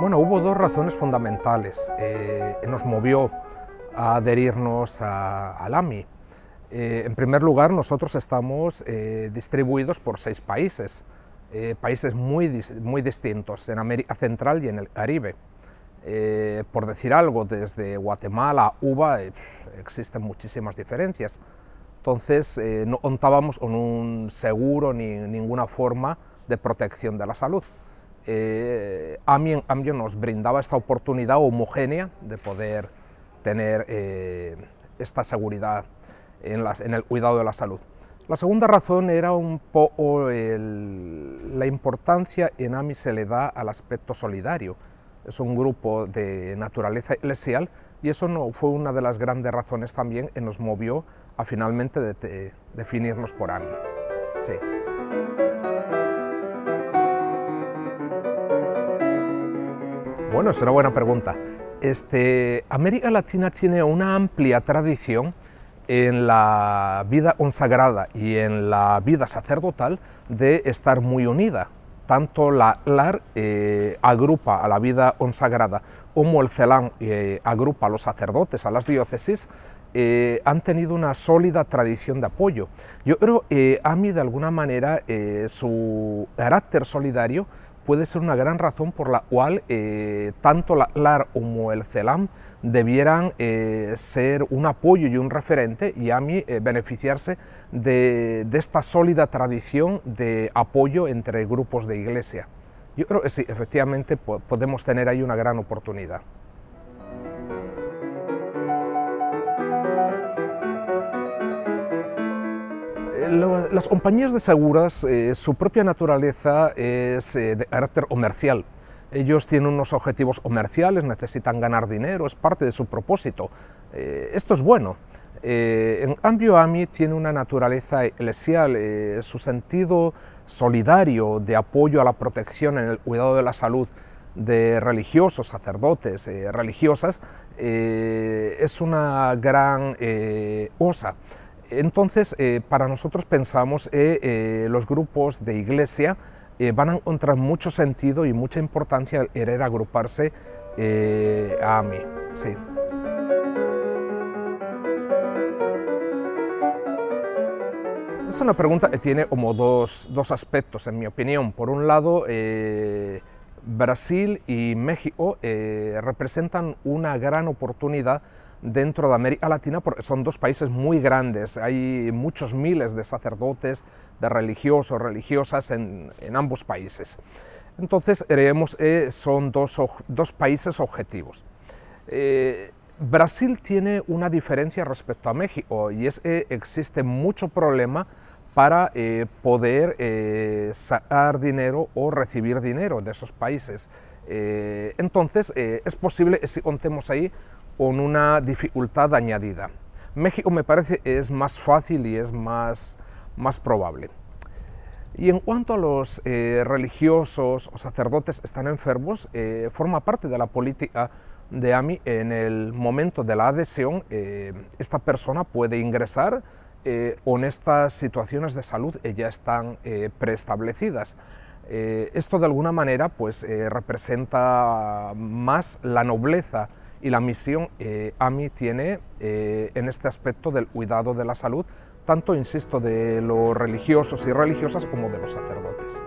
Bueno, hubo dos razones fundamentales. Eh, nos movió a adherirnos a, al AMI. Eh, en primer lugar, nosotros estamos eh, distribuidos por seis países, países muy, muy distintos, en América Central y en el Caribe. por decir algo, desde Guatemala a Cuba existen muchísimas diferencias. Entonces, no contábamos con un seguro ni ninguna forma de protección de la salud eh, AMI en cambio nos brindaba esta oportunidad homogénea de poder tener eh, esta seguridad en, el cuidado de la salud. La segunda razón era un poco la importancia en AMI se le da al aspecto solidario. Es un grupo de naturaleza eclesial y eso no, fue una de las grandes razones también que nos movió a finalmente de, definirnos por AMI. Sí. Bueno, es una buena pregunta. Este, América Latina tiene una amplia tradición en la vida consagrada y en la vida sacerdotal de estar muy unida. Tanto la LAR eh, agrupa a la vida consagrada como el CELAM eh, agrupa a los sacerdotes, a las diócesis, eh, han tenido una sólida tradición de apoyo. Yo creo que a mí de alguna manera su carácter solidario puede ser una gran razón por la cual eh, tanto la LAR como el CELAM debieran eh, ser un apoyo y un referente y a mí eh, beneficiarse de, de, esta sólida tradición de apoyo entre grupos de iglesia. Yo creo que sí, efectivamente podemos tener ahí una gran oportunidad. Las compañías de seguras, eh, su propia naturaleza es eh, de carácter comercial. Ellos tienen unos objetivos comerciales, necesitan ganar dinero, es parte de su propósito. Eh, esto es bueno. en cambio, AMI tiene una naturaleza eclesial, su sentido solidario de apoyo a la protección en el cuidado de la salud de religiosos, sacerdotes, religiosas, es una gran osa. Entonces, eh, para nosotros pensamos que eh, los grupos de iglesia eh, van a encontrar mucho sentido y mucha importancia al querer agruparse a AMI. Sí. Es una pregunta que tiene como dos, dos aspectos, en mi opinión. Por un lado, Brasil y México representan una gran oportunidad dentro de América Latina porque son dos países muy grandes, hay muchos miles de sacerdotes, de religiosos, religiosas en, ambos países. Entonces, creemos que son dos, dos países objetivos. Eh, Brasil tiene una diferencia respecto a México y es que existe mucho problema para eh, poder eh, sacar dinero o recibir dinero de esos países. entonces, es posible si contemos ahí con una dificultad añadida. México me parece es más fácil y es más, más probable. Y en cuanto a los eh, religiosos o sacerdotes están enfermos, eh, forma parte de la política de AMI en el momento de la adhesión, eh, esta persona puede ingresar con estas situaciones de salud ya están preestablecidas. esto de alguna manera pues, representa más la nobleza y la misión eh, AMI tiene eh, en este aspecto del cuidado de la salud, tanto, insisto, de los religiosos y religiosas como de los sacerdotes.